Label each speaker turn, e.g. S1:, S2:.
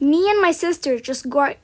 S1: Me and my sister just got